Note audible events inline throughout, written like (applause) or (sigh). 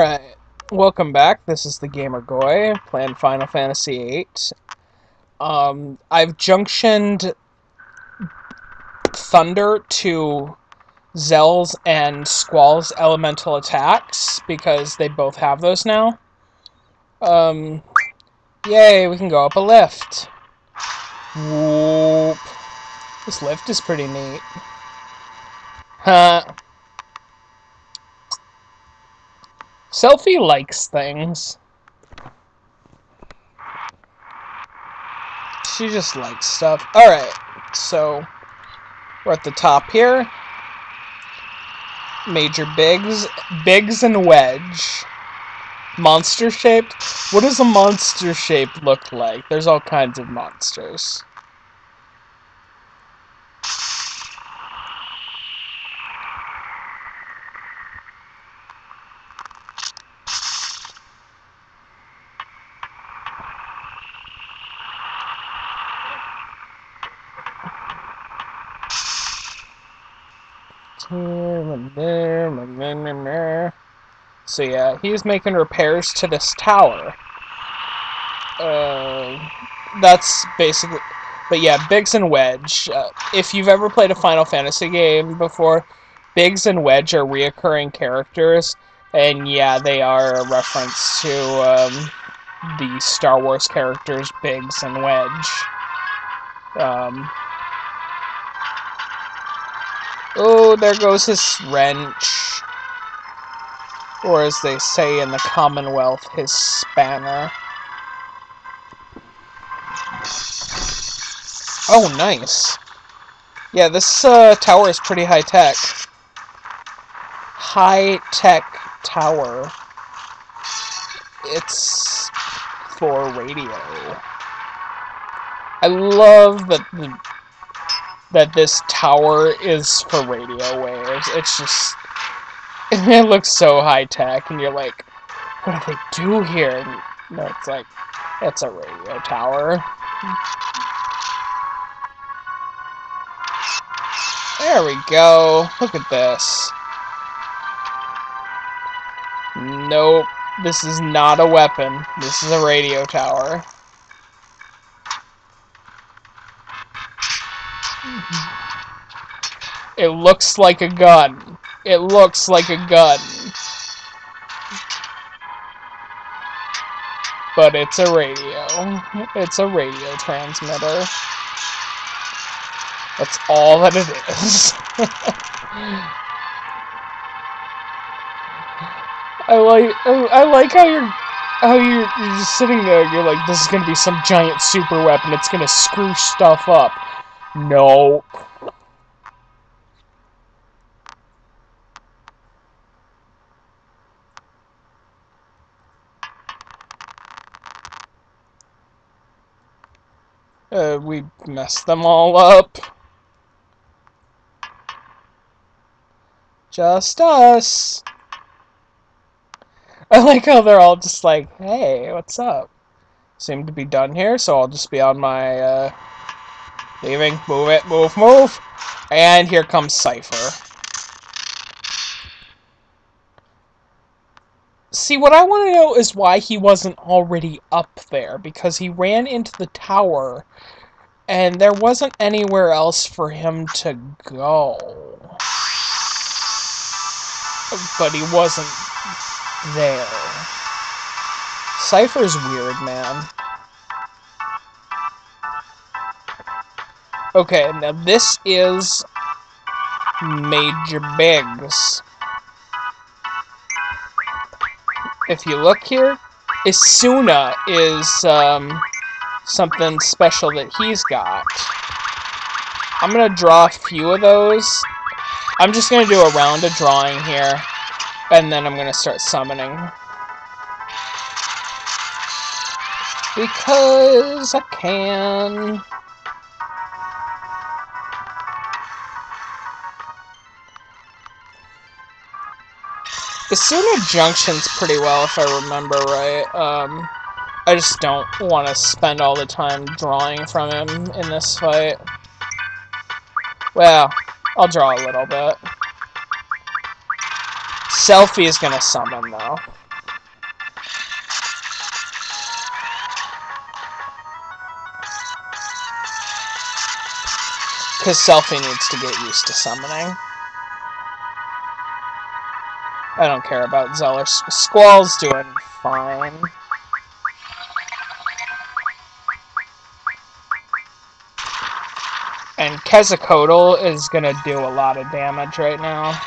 Alright, welcome back. This is the Gamer Goy playing Final Fantasy VIII. Um, I've junctioned Thunder to Zell's and Squall's elemental attacks because they both have those now. Um, yay, we can go up a lift. Whoop. This lift is pretty neat. Huh. Selphie likes things. She just likes stuff. Alright, so we're at the top here. Major Biggs. Biggs and Wedge. Monster shaped? What does a monster shape look like? There's all kinds of monsters. So yeah, he's making repairs to this tower. Uh, that's basically... But yeah, Biggs and Wedge. Uh, if you've ever played a Final Fantasy game before, Biggs and Wedge are reoccurring characters. And yeah, they are a reference to um, the Star Wars characters Biggs and Wedge. Um, Oh, there goes his wrench. Or as they say in the Commonwealth, his spanner. Oh, nice. Yeah, this uh, tower is pretty high-tech. High-tech tower. It's for radio. I love that the that this tower is for radio waves. It's just, (laughs) it looks so high tech, and you're like, what do they do here? And, no, it's like, it's a radio tower. There we go. Look at this. Nope. This is not a weapon. This is a radio tower. It looks like a gun. It looks like a gun. But it's a radio. It's a radio transmitter. That's all that it is. (laughs) I like I like how you're how you're, you're just sitting there you're like this is gonna be some giant super weapon it's gonna screw stuff up no Uh, we messed them all up. Just us. I like how they're all just like, hey, what's up? Seem to be done here, so I'll just be on my, uh, leaving. Move it, move, move. And here comes Seifer. See, what I want to know is why he wasn't already up there, because he ran into the tower, and there wasn't anywhere else for him to go. But he wasn't there. Seifer's weird, man. Okay, now this is Major Biggs. If you look here, Esuna is um, something special that he's got. I'm going to draw a few of those. I'm just going to do a round of drawing here, and then I'm going to start summoning. Because I can... Kasuna Junction's pretty well, if I remember right. Um, I just don't want to spend all the time drawing from him in this fight. Well, I'll draw a little bit. Selphie is going to summon, though. Because Selphie needs to get used to summoning. I don't care about Zeller. Squall's doing fine. And Quetzalcoatl is gonna do a lot of damage right now.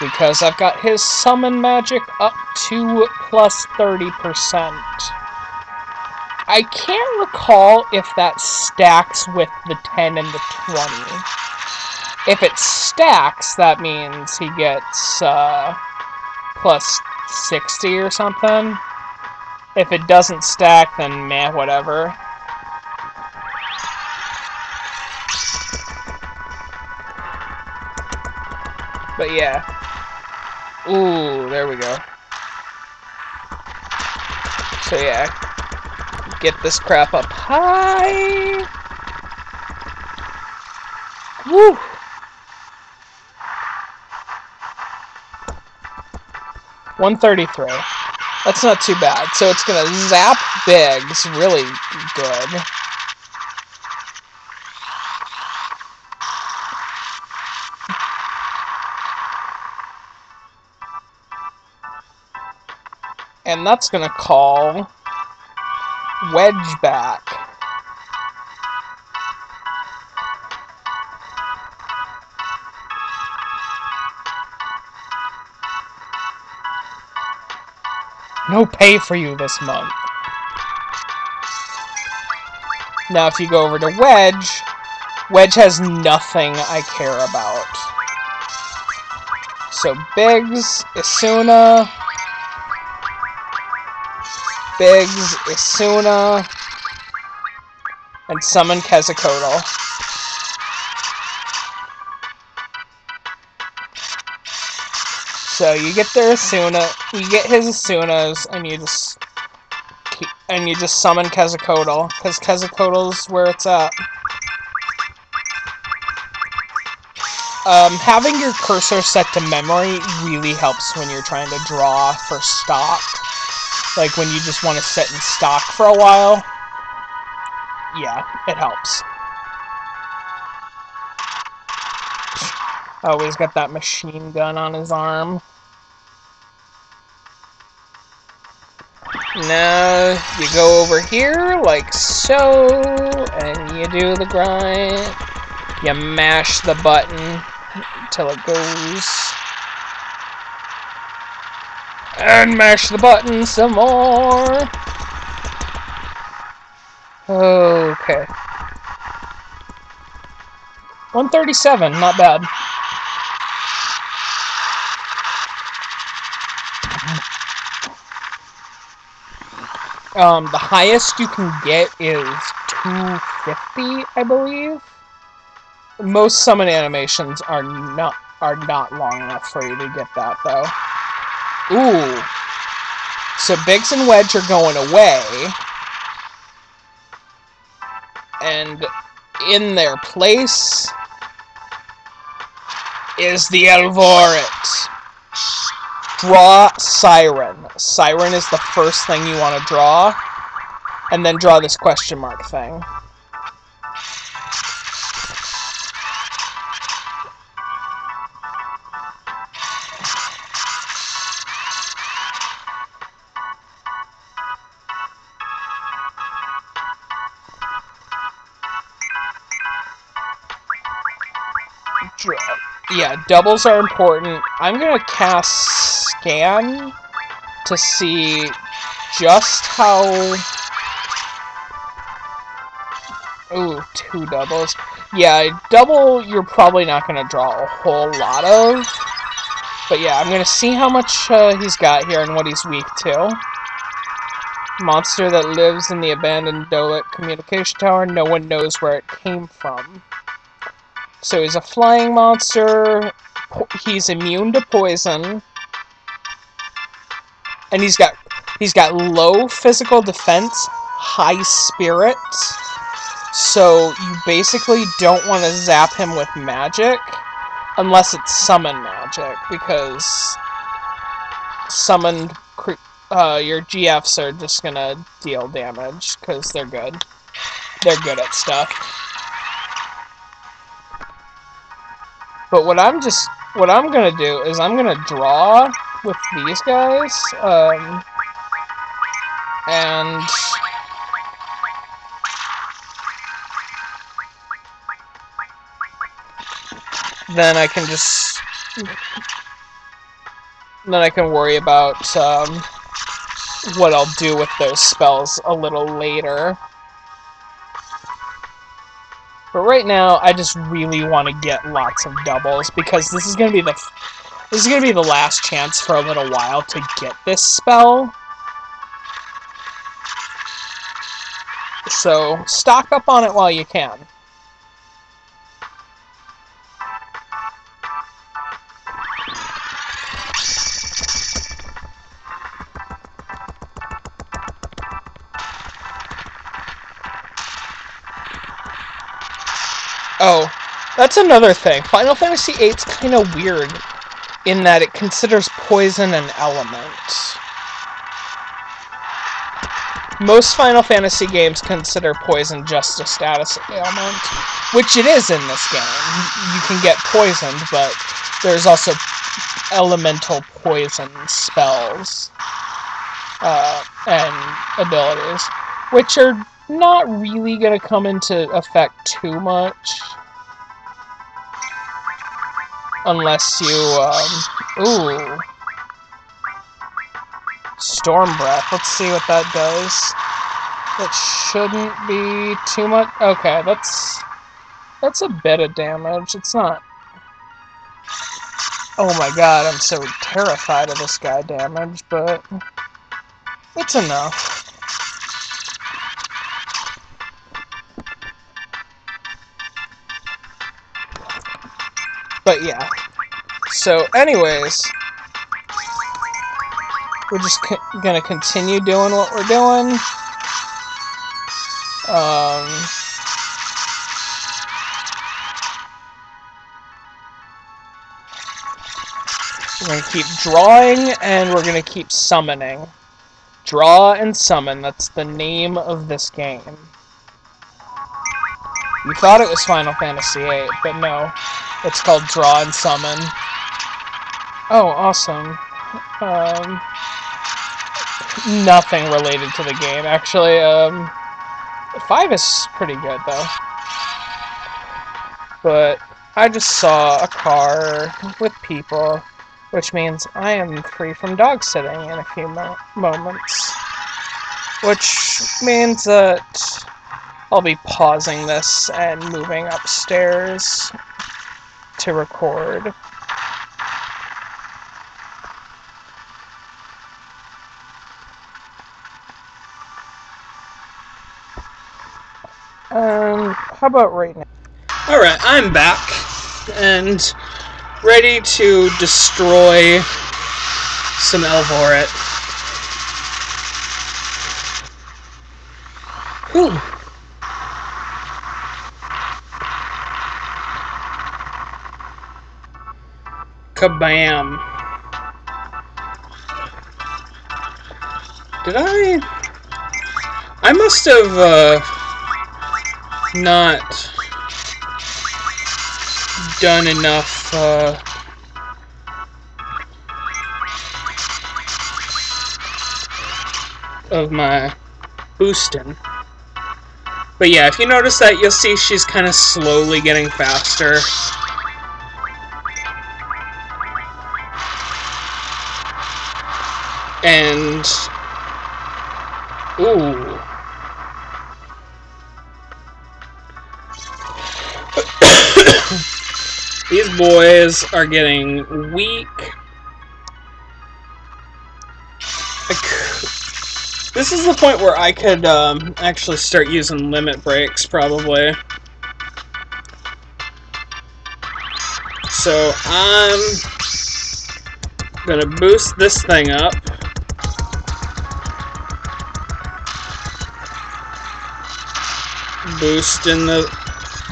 Because I've got his summon magic up to plus 30%. I can't recall if that stacks with the 10 and the 20. If it stacks, that means he gets uh, plus 60 or something. If it doesn't stack, then meh, whatever. But yeah. Ooh, there we go. So yeah, get this crap up high. Woo! One thirty-three. That's not too bad. So it's gonna zap Biggs really good. and that's going to call wedge back. No pay for you this month. Now if you go over to Wedge, Wedge has nothing I care about. So Biggs, Esuna, Biggs, Esuna, and summon Quetzalcoatl. So you get their Esuna, you get his Esunas, and you just and you just summon Quetzalcoatl, because Quetzalcoatl's where it's at. Um, having your cursor set to memory really helps when you're trying to draw for stock. Like when you just want to sit in stock for a while. Yeah, it helps. Always got that machine gun on his arm. Now you go over here like so, and you do the grind. You mash the button until it goes and mash the button some more. Okay. 137, not bad. Um, the highest you can get is 250, I believe. Most summon animations are not are not long enough for you to get that though. Ooh. So Biggs and Wedge are going away. And in their place is the Elvoret. Draw Siren. Siren is the first thing you want to draw. And then draw this question mark thing. yeah, doubles are important. I'm gonna cast Scan to see just how... Ooh, two doubles. Yeah, double you're probably not gonna draw a whole lot of. But yeah, I'm gonna see how much uh, he's got here and what he's weak to. Monster that lives in the abandoned Dolet communication tower. No one knows where it came from. So he's a flying monster. He's immune to poison. And he's got he's got low physical defense, high spirit. So you basically don't want to zap him with magic unless it's summon magic because summoned uh, your GFs are just gonna deal damage because they're good. They're good at stuff. But what I'm just what I'm gonna do is I'm gonna draw with these guys, um, and then I can just then I can worry about um, what I'll do with those spells a little later. But right now, I just really want to get lots of doubles because this is gonna be the this is gonna be the last chance for a little while to get this spell. So stock up on it while you can. Oh, that's another thing. Final Fantasy VIII's kind of weird in that it considers poison an element. Most Final Fantasy games consider poison just a status ailment, which it is in this game. You can get poisoned, but there's also elemental poison spells uh, and abilities, which are not really going to come into effect too much. Unless you, um, ooh. Storm Breath. Let's see what that does. That shouldn't be too much. Okay, that's, that's a bit of damage. It's not. Oh my god, I'm so terrified of this guy damage, but it's enough. But yeah. So, anyways, we're just gonna continue doing what we're doing. Um, we're gonna keep drawing and we're gonna keep summoning. Draw and summon, that's the name of this game. You thought it was Final Fantasy VIII, but no. It's called Draw and Summon. Oh, awesome. Um, nothing related to the game, actually. Um, five is pretty good, though. But I just saw a car with people, which means I am free from dog sitting in a few mo moments. Which means that I'll be pausing this and moving upstairs to record. Um, how about right now? Alright, I'm back and ready to destroy some Elvoret. Whew. Kabam. Did I? I must have, uh, not done enough, uh, of my boosting. But yeah, if you notice that, you'll see she's kind of slowly getting faster. And... Ooh. These boys are getting weak. This is the point where I could um, actually start using limit breaks, probably. So I'm gonna boost this thing up. Boosting the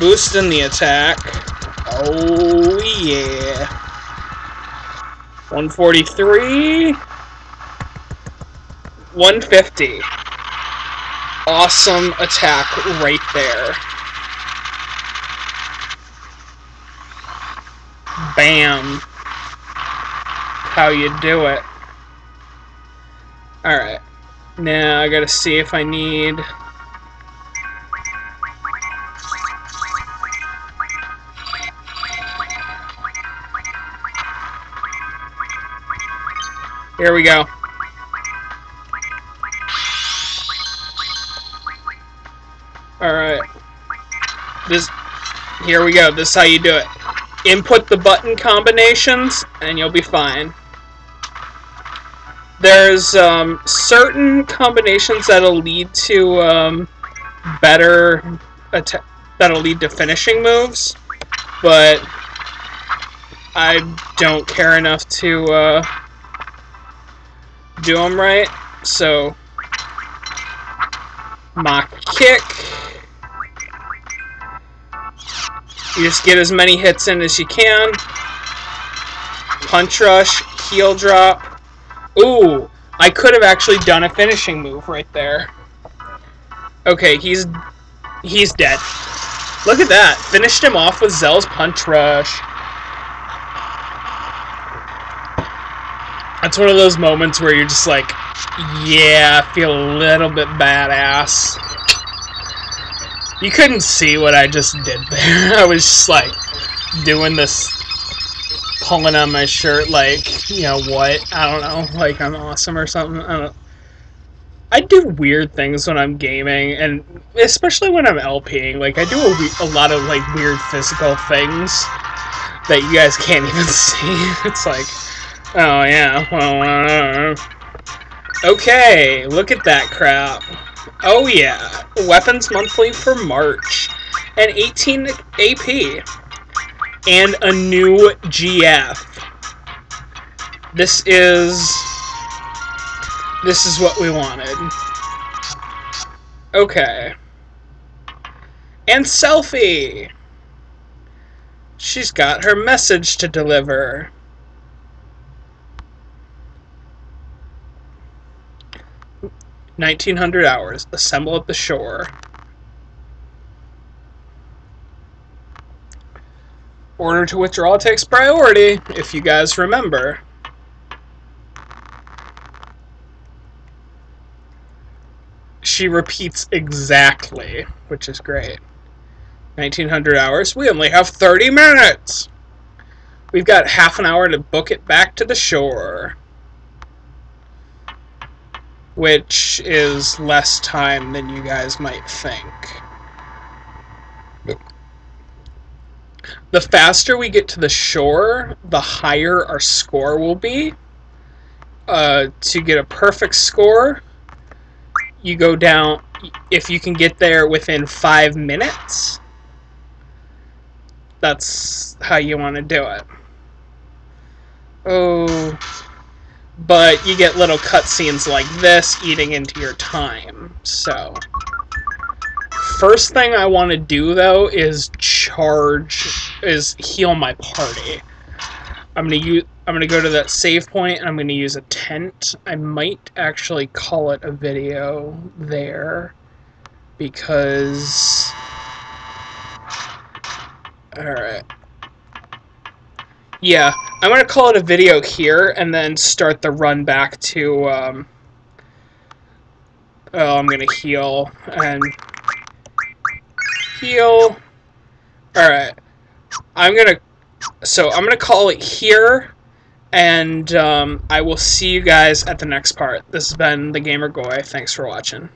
boosting the attack. Oh yeah. 143 150. Awesome attack right there. bam. How you do it. Alright. Now I gotta see if I need... Here we go. Alright. This here we go. This is how you do it. Input the button combinations and you'll be fine. There's um, certain combinations that'll lead to um, better that'll lead to finishing moves, but I don't care enough to uh, do them right. So, Mach kick. You just get as many hits in as you can. Punch rush, heel drop. Ooh, I could have actually done a finishing move right there. Okay, he's he's dead. Look at that. Finished him off with Zell's punch rush. That's one of those moments where you're just like, yeah, I feel a little bit badass. You couldn't see what I just did there. (laughs) I was just like doing this, pulling on my shirt like, you know what? I don't know, like I'm awesome or something. I don't I do weird things when I'm gaming, and especially when I'm LPing. Like, I do a, a lot of, like, weird physical things that you guys can't (laughs) even see. It's like, oh, yeah, okay, look at that crap. Oh yeah, weapons monthly for March, and 18 AP, and a new GF. This is this is what we wanted. Okay. And Selphie! She's got her message to deliver. 1900 hours. Assemble at the shore. Order to withdraw takes priority, if you guys remember. She repeats exactly, which is great. 1900 hours. We only have 30 minutes! We've got half an hour to book it back to the shore which is less time than you guys might think. The faster we get to the shore, the higher our score will be. Uh, to get a perfect score, you go down, if you can get there within five minutes, that's how you want to do it. Oh, but you get little cutscenes like this eating into your time. So, first thing I want to do though is charge, is heal my party. I'm gonna use. I'm gonna go to that save point and I'm gonna use a tent. I might actually call it a video there because. All right. Yeah, I'm to call it a video here and then start the run back to, um, oh, I'm to heal and heal. Alright. I'm going to, so I'm to call it here and um, I will see you guys at the next part. This has been The Gamer Goy. Thanks for watching.